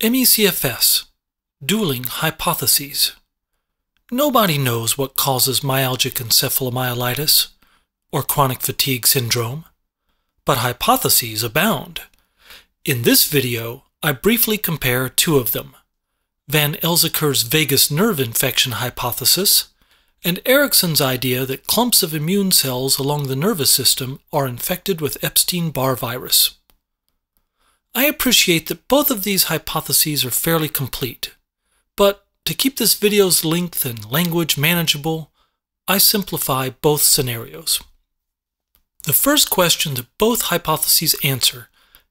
MECFS Dueling Hypotheses. Nobody knows what causes myalgic encephalomyelitis or chronic fatigue syndrome, but hypotheses abound. In this video, I briefly compare two of them VanElzakker's vagus nerve infection hypothesis and Eriksen's idea that clumps of immune cells along the nervous system are infected with Epstein Barr virus. I appreciate that both of these hypotheses are fairly complete, but to keep this video's length and language manageable, I simplify both scenarios. The first question that both hypotheses answer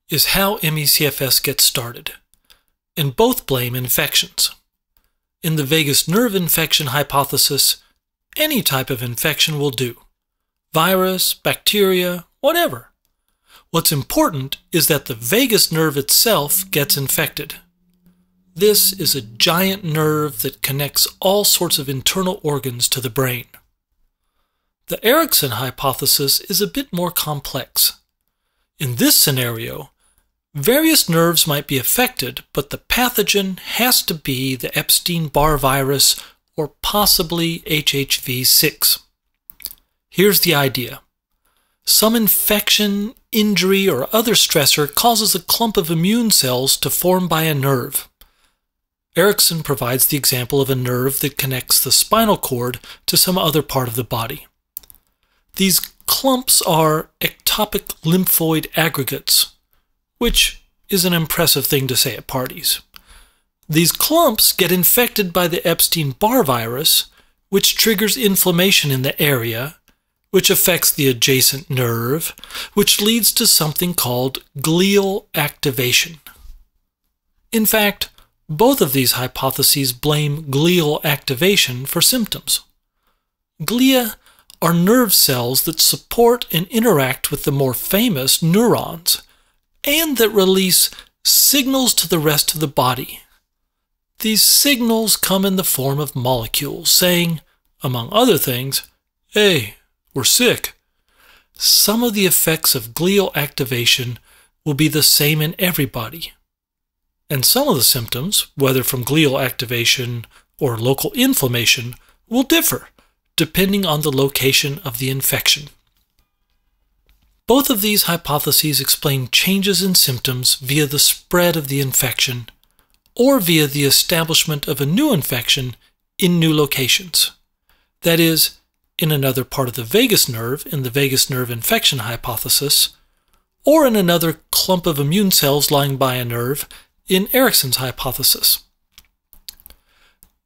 is how ME/CFS gets started, and both blame infections. In the vagus nerve infection hypothesis, any type of infection will do virus, bacteria, whatever. What's important is that the vagus nerve itself gets infected. This is a giant nerve that connects all sorts of internal organs to the brain. The Eriksen hypothesis is a bit more complex. In this scenario, various nerves might be affected, but the pathogen has to be the Epstein Barr virus or possibly HHV6. Here's the idea some infection, injury, or other stressor causes a clump of immune cells to form by a nerve. Eriksen provides the example of a nerve that connects the spinal cord to some other part of the body. These clumps are ectopic lymphoid aggregates, which is an impressive thing to say at parties. These clumps get infected by the Epstein Barr virus, which triggers inflammation in the area which affects the adjacent nerve, which leads to something called glial activation. In fact, both of these hypotheses blame glial activation for symptoms. Glia are nerve cells that support and interact with the more famous neurons, and that release signals to the rest of the body. These signals come in the form of molecules saying, among other things, hey, we're sick. Some of the effects of glial activation will be the same in everybody. And some of the symptoms, whether from glial activation or local inflammation, will differ depending on the location of the infection. Both of these hypotheses explain changes in symptoms via the spread of the infection or via the establishment of a new infection in new locations. That is, in another part of the vagus nerve in the vagus nerve infection hypothesis, or in another clump of immune cells lying by a nerve in Eriksen's hypothesis.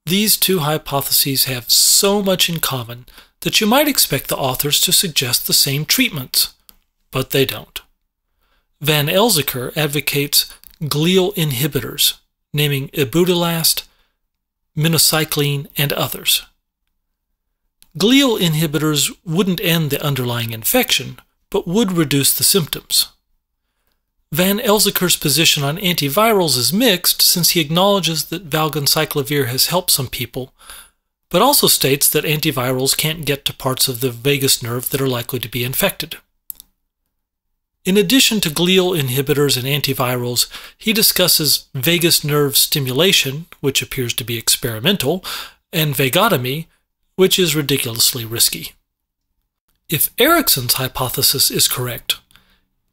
These two hypotheses have so much in common that you might expect the authors to suggest the same treatments, but they don't. VanElzakker advocates glial inhibitors, naming ibudilast, minocycline, and others. Glial inhibitors wouldn't end the underlying infection, but would reduce the symptoms. VanElzakker's position on antivirals is mixed since he acknowledges that valganciclovir has helped some people, but also states that antivirals can't get to parts of the vagus nerve that are likely to be infected. In addition to glial inhibitors and antivirals, he discusses vagus nerve stimulation, which appears to be experimental, and vagotomy, which is ridiculously risky. If Eriksen's hypothesis is correct,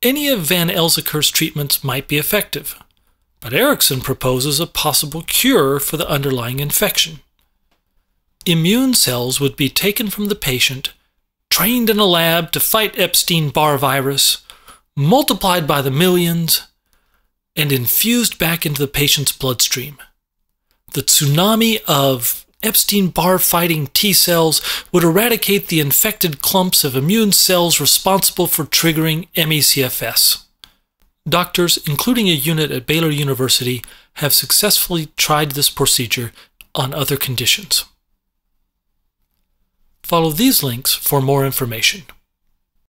any of VanElzakker's treatments might be effective, but Eriksen proposes a possible cure for the underlying infection. Immune cells would be taken from the patient, trained in a lab to fight Epstein Barr virus, multiplied by the millions, and infused back into the patient's bloodstream. The tsunami of Epstein Barr fighting T cells would eradicate the infected clumps of immune cells responsible for triggering MECFS. Doctors, including a unit at Baylor University, have successfully tried this procedure on other conditions. Follow these links for more information.